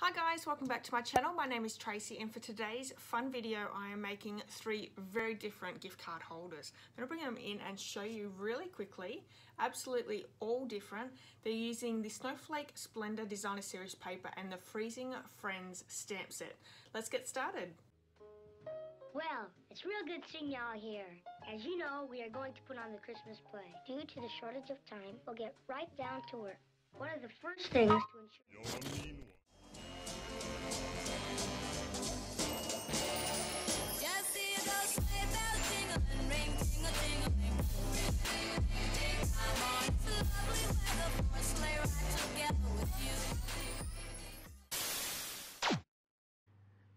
Hi guys, welcome back to my channel. My name is Tracy and for today's fun video I am making three very different gift card holders. I'm going to bring them in and show you really quickly, absolutely all different. They're using the Snowflake Splendor Designer Series paper and the Freezing Fun stamp set. Let's get started. Well, it's real good seeing y'all here. As you know, we are going to put on the Christmas play. Due to the shortage of time, we'll get right down to work. One of the first things to ensure...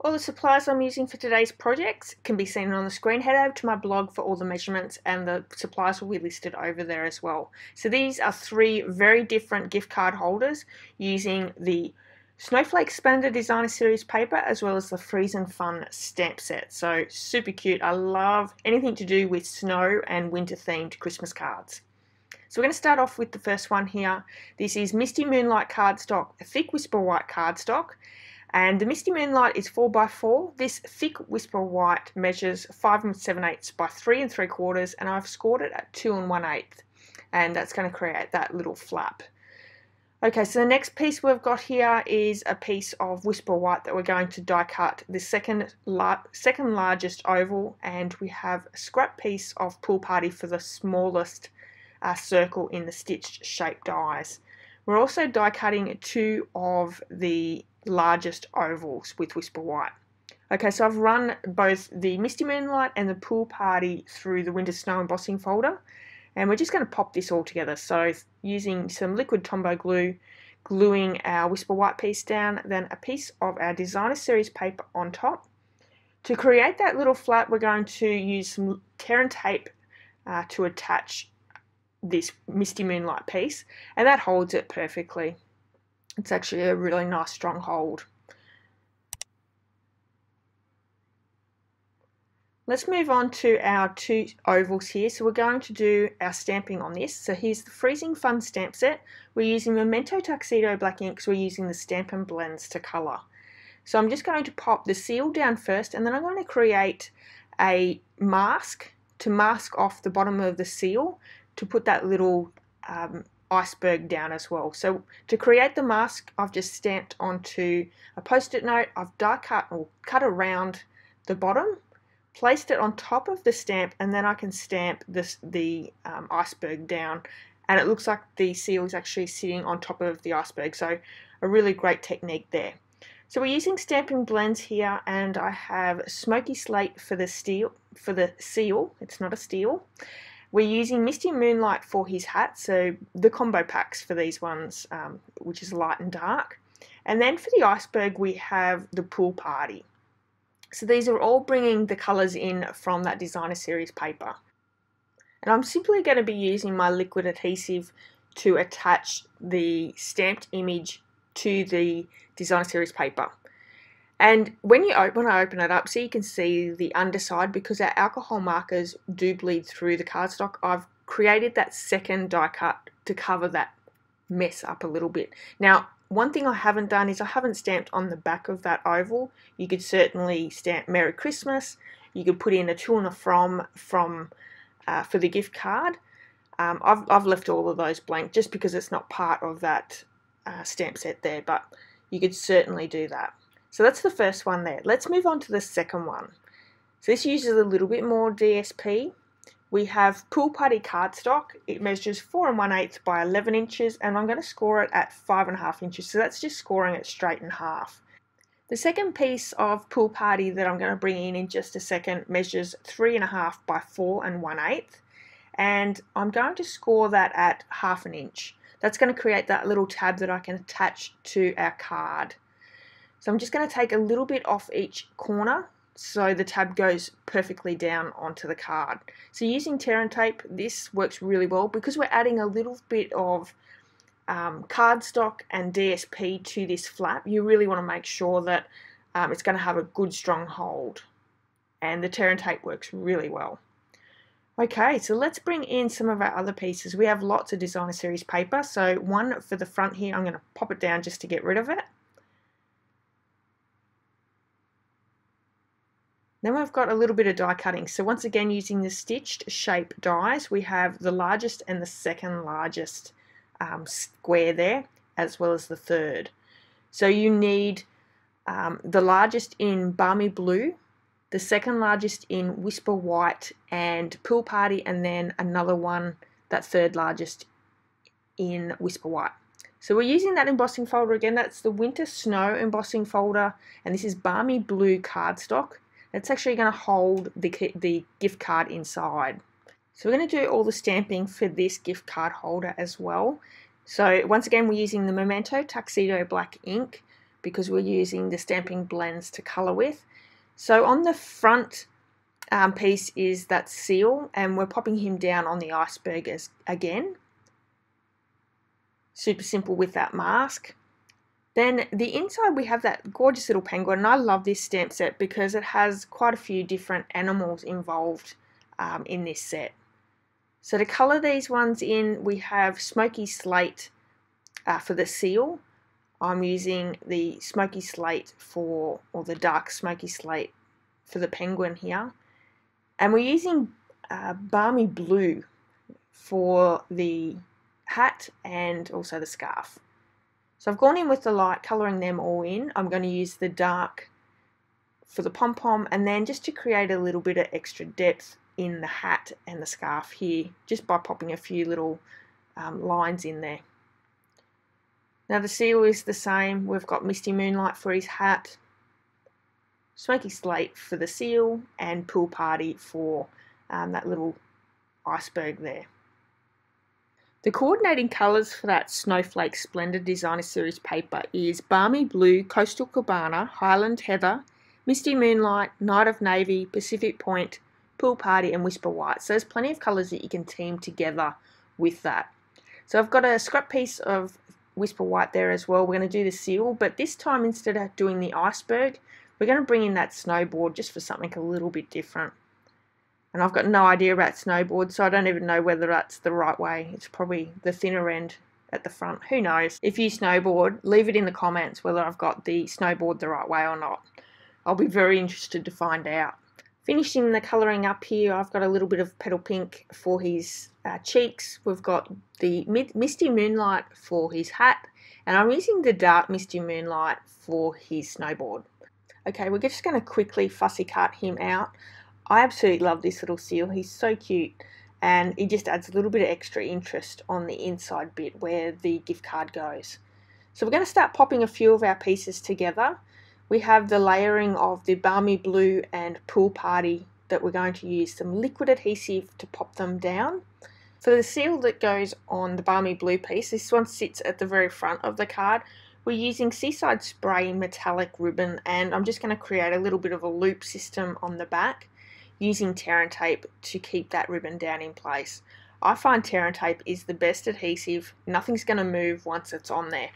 All the supplies I'm using for today's projects can be seen on the screen. Head over to my blog for all the measurements and the supplies will be listed over there as well. So these are three very different gift card holders using the Snowflake Splendor Designer Series paper as well as the Freezing Fun stamp set. So super cute. I love anything to do with snow and winter themed Christmas cards. So we're going to start off with the first one here. This is Misty Moonlight cardstock, a thick whisper white cardstock. And the Misty Moonlight is 4x4. This thick whisper white measures 5 and 7 eighths by 3 and 3 quarters and I've scored it at 2 and 1 eighth. And that's going to create that little flap. Okay, so the next piece we've got here is a piece of Whisper White that we're going to die cut the second, second largest oval and we have a scrap piece of Pool Party for the smallest uh, circle in the stitched shape dies. We're also die cutting two of the largest ovals with Whisper White. Okay, so I've run both the Misty Moonlight and the Pool Party through the Winter Snow embossing folder and we're just going to pop this all together. So using some liquid Tombow glue, gluing our Whisper White piece down, then a piece of our Designer Series paper on top. To create that little flap, we're going to use some tear and tape uh, to attach this Misty Moonlight piece, and that holds it perfectly. It's actually a really nice strong hold. Let's move on to our two ovals here. So we're going to do our stamping on this. So here's the Freezing Fun stamp set. We're using Memento Tuxedo black ink, so we're using the Stampin' Blends to colour. So I'm just going to pop the seal down first and then I'm going to create a mask to mask off the bottom of the seal to put that little um, iceberg down as well. So to create the mask, I've just stamped onto a post-it note. I've die cut or cut around the bottom placed it on top of the stamp and then I can stamp this, the um, iceberg down and it looks like the seal is actually sitting on top of the iceberg so a really great technique there. So we're using stamping Blends here and I have Smoky Slate for the steel for the seal, it's not a steel. We're using Misty Moonlight for his hat, so the combo packs for these ones, um, which is light and dark. And then for the iceberg we have the pool party. So these are all bringing the colours in from that designer series paper. And I'm simply going to be using my liquid adhesive to attach the stamped image to the designer series paper. And when you open, I open it up, so you can see the underside because our alcohol markers do bleed through the cardstock. I've created that second die cut to cover that mess up a little bit. Now, one thing I haven't done is I haven't stamped on the back of that oval. You could certainly stamp Merry Christmas. You could put in a to and a from from uh, for the gift card. Um, I've, I've left all of those blank just because it's not part of that uh, stamp set there, but you could certainly do that. So that's the first one there. Let's move on to the second one. So this uses a little bit more DSP we have Pool Party cardstock. It measures 4 and 1 8 by 11 inches and I'm going to score it at 5.5 inches. So that's just scoring it straight in half. The second piece of Pool Party that I'm going to bring in in just a second measures 3.5 by 4 and 1 8 and I'm going to score that at half an inch. That's going to create that little tab that I can attach to our card. So I'm just going to take a little bit off each corner so the tab goes perfectly down onto the card. So using tear and tape, this works really well because we're adding a little bit of um, cardstock and DSP to this flap. You really want to make sure that um, it's going to have a good strong hold and the tear and tape works really well. Okay, so let's bring in some of our other pieces. We have lots of designer series paper, so one for the front here, I'm going to pop it down just to get rid of it. Then we've got a little bit of die cutting. So once again, using the stitched shape dies, we have the largest and the second largest um, square there, as well as the third. So you need um, the largest in Balmy Blue, the second largest in Whisper White and Pool Party, and then another one, that third largest in Whisper White. So we're using that embossing folder again. That's the Winter Snow embossing folder, and this is Balmy Blue cardstock. It's actually going to hold the, the gift card inside. So we're going to do all the stamping for this gift card holder as well. So once again, we're using the Memento Tuxedo Black ink because we're using the stamping blends to colour with. So on the front um, piece is that seal and we're popping him down on the iceberg as, again. Super simple with that mask. Then the inside we have that gorgeous little penguin and I love this stamp set because it has quite a few different animals involved um, in this set. So to colour these ones in we have smoky slate uh, for the seal I'm using the smoky slate for, or the dark smoky slate for the penguin here. And we're using uh, balmy blue for the hat and also the scarf. So I've gone in with the light, colouring them all in. I'm going to use the dark for the pom-pom and then just to create a little bit of extra depth in the hat and the scarf here, just by popping a few little um, lines in there. Now the seal is the same. We've got Misty Moonlight for his hat, Smoky Slate for the seal, and Pool Party for um, that little iceberg there. The coordinating colours for that Snowflake Splendor Designer Series paper is Balmy Blue, Coastal Cabana, Highland Heather, Misty Moonlight, Night of Navy, Pacific Point, Pool Party and Whisper White. So there's plenty of colours that you can team together with that. So I've got a scrap piece of Whisper White there as well. We're going to do the seal, but this time instead of doing the iceberg, we're going to bring in that snowboard just for something a little bit different. And I've got no idea about snowboard, so I don't even know whether that's the right way. It's probably the thinner end at the front. Who knows? If you snowboard, leave it in the comments whether I've got the snowboard the right way or not. I'll be very interested to find out. Finishing the colouring up here, I've got a little bit of petal pink for his uh, cheeks. We've got the Misty Moonlight for his hat, and I'm using the dark Misty Moonlight for his snowboard. Okay, we're just going to quickly fussy cut him out. I absolutely love this little seal. He's so cute and he just adds a little bit of extra interest on the inside bit where the gift card goes. So we're going to start popping a few of our pieces together we have the layering of the balmy blue and pool party that we're going to use some liquid adhesive to pop them down. For the seal that goes on the balmy blue piece, this one sits at the very front of the card. We're using Seaside Spray metallic ribbon and I'm just going to create a little bit of a loop system on the back using Tear and Tape to keep that ribbon down in place. I find Tear and Tape is the best adhesive, nothing's going to move once it's on there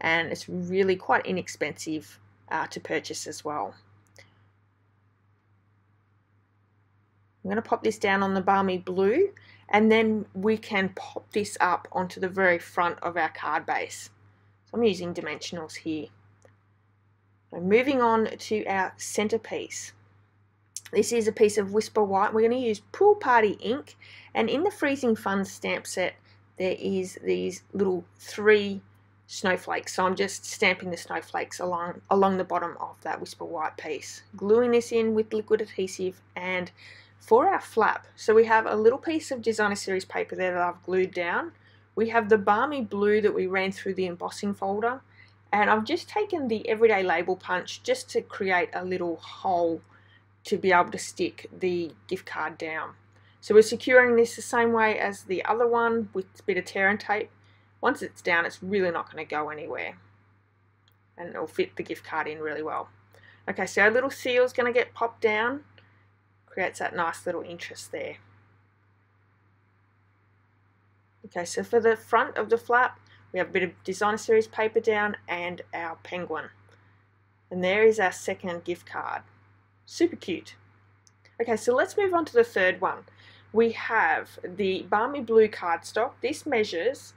and it's really quite inexpensive uh, to purchase as well. I'm going to pop this down on the balmy blue and then we can pop this up onto the very front of our card base. So I'm using dimensionals here. So moving on to our centerpiece. This is a piece of Whisper White. We're going to use Pool Party ink and in the Freezing Fun stamp set there is these little three snowflakes. So I'm just stamping the snowflakes along, along the bottom of that Whisper White piece. Gluing this in with liquid adhesive and for our flap, so we have a little piece of designer series paper there that I've glued down. We have the balmy blue that we ran through the embossing folder and I've just taken the everyday label punch just to create a little hole to be able to stick the gift card down. So we're securing this the same way as the other one with a bit of tear and tape once it's down, it's really not going to go anywhere. And it'll fit the gift card in really well. Okay, so our little seal is going to get popped down. Creates that nice little interest there. Okay, so for the front of the flap, we have a bit of designer series paper down and our penguin. And there is our second gift card. Super cute. Okay, so let's move on to the third one. We have the Balmy Blue cardstock. This measures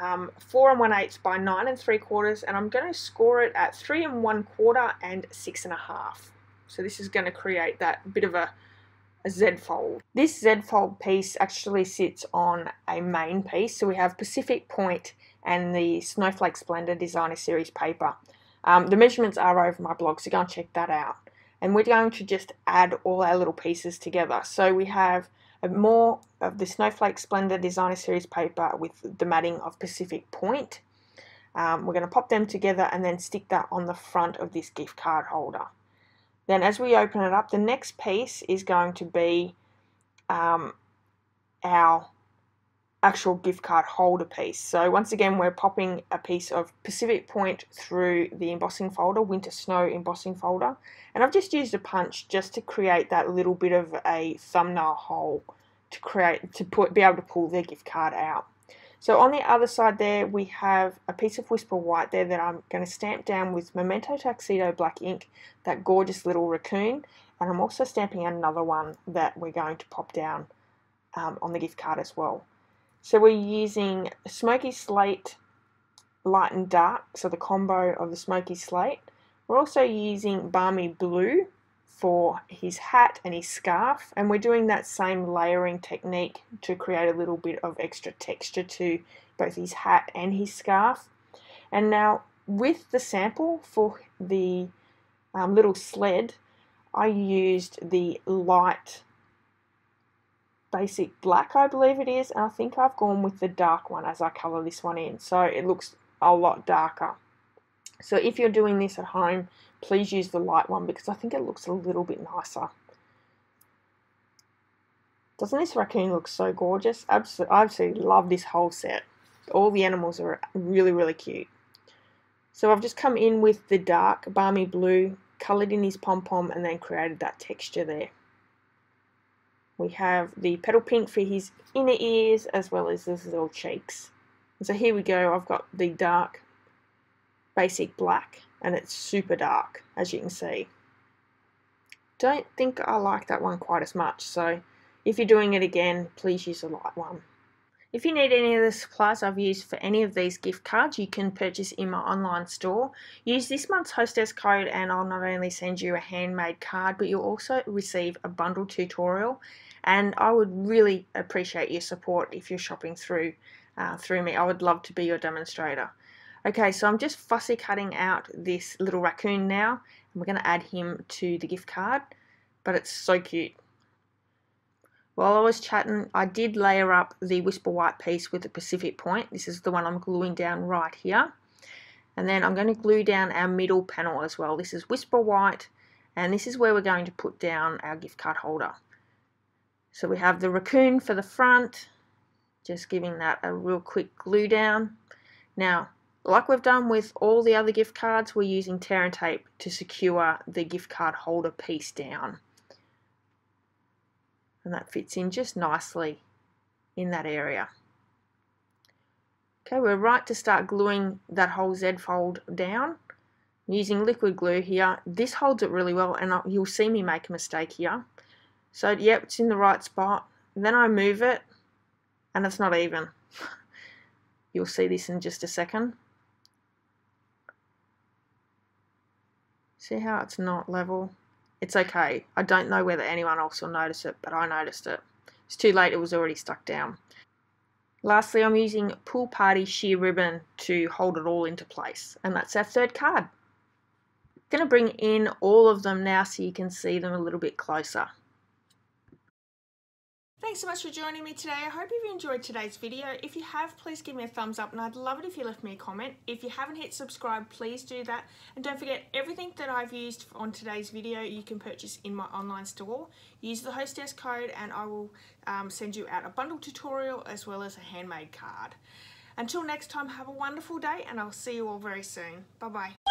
um, 4 and 1 eighths by 9 and 3 quarters and I'm going to score it at 3 and 1 quarter and 6 and a half. So this is going to create that bit of a, a Z fold. This Z fold piece actually sits on a main piece. So we have Pacific Point and the Snowflake Splendor Designer Series paper. Um, the measurements are over my blog, so go and check that out. And we're going to just add all our little pieces together. So we have more of the Snowflake Splendor Designer Series paper with the matting of Pacific Point. Um, we're going to pop them together and then stick that on the front of this gift card holder. Then as we open it up, the next piece is going to be um, our actual gift card holder piece. So once again, we're popping a piece of Pacific Point through the embossing folder, Winter Snow embossing folder. And I've just used a punch just to create that little bit of a thumbnail hole to create, to put, be able to pull their gift card out. So on the other side there, we have a piece of Whisper White there that I'm going to stamp down with Memento Tuxedo Black ink, that gorgeous little raccoon. And I'm also stamping another one that we're going to pop down um, on the gift card as well. So we're using Smoky Slate Light and Dark, so the combo of the Smoky Slate. We're also using Balmy Blue for his hat and his scarf and we're doing that same layering technique to create a little bit of extra texture to both his hat and his scarf. And now with the sample for the um, little sled, I used the light basic black, I believe it is, and I think I've gone with the dark one as I colour this one in, so it looks a lot darker. So if you're doing this at home, please use the light one because I think it looks a little bit nicer. Doesn't this raccoon look so gorgeous? Absolutely, I absolutely love this whole set. All the animals are really, really cute. So I've just come in with the dark balmy blue, coloured in his pom-pom and then created that texture there. We have the petal pink for his inner ears as well as his little cheeks. And so here we go, I've got the dark basic black and it's super dark as you can see. Don't think I like that one quite as much so if you're doing it again please use a light one. If you need any of the supplies I've used for any of these gift cards, you can purchase in my online store. Use this month's hostess code and I'll not only send you a handmade card, but you'll also receive a bundle tutorial. And I would really appreciate your support if you're shopping through uh, through me. I would love to be your demonstrator. Okay, so I'm just fussy cutting out this little raccoon now. And we're going to add him to the gift card. But it's so cute. While I was chatting, I did layer up the Whisper White piece with the Pacific Point. This is the one I'm gluing down right here. And then I'm going to glue down our middle panel as well. This is Whisper White, and this is where we're going to put down our gift card holder. So we have the raccoon for the front, just giving that a real quick glue down. Now, like we've done with all the other gift cards, we're using tear and tape to secure the gift card holder piece down and that fits in just nicely in that area. Okay, we're right to start gluing that whole Z fold down. I'm using liquid glue here. This holds it really well and you'll see me make a mistake here. So yep, it's in the right spot. Then I move it and it's not even. You'll see this in just a second. See how it's not level? It's okay. I don't know whether anyone else will notice it, but I noticed it. It's too late, it was already stuck down. Lastly, I'm using Pool Party sheer ribbon to hold it all into place, and that's our third card. I'm going to bring in all of them now so you can see them a little bit closer. Thanks so much for joining me today. I hope you've enjoyed today's video. If you have, please give me a thumbs up and I'd love it if you left me a comment. If you haven't hit subscribe, please do that. And don't forget, everything that I've used on today's video, you can purchase in my online store. Use the hostess code and I will um, send you out a bundle tutorial as well as a handmade card. Until next time, have a wonderful day and I'll see you all very soon. Bye-bye.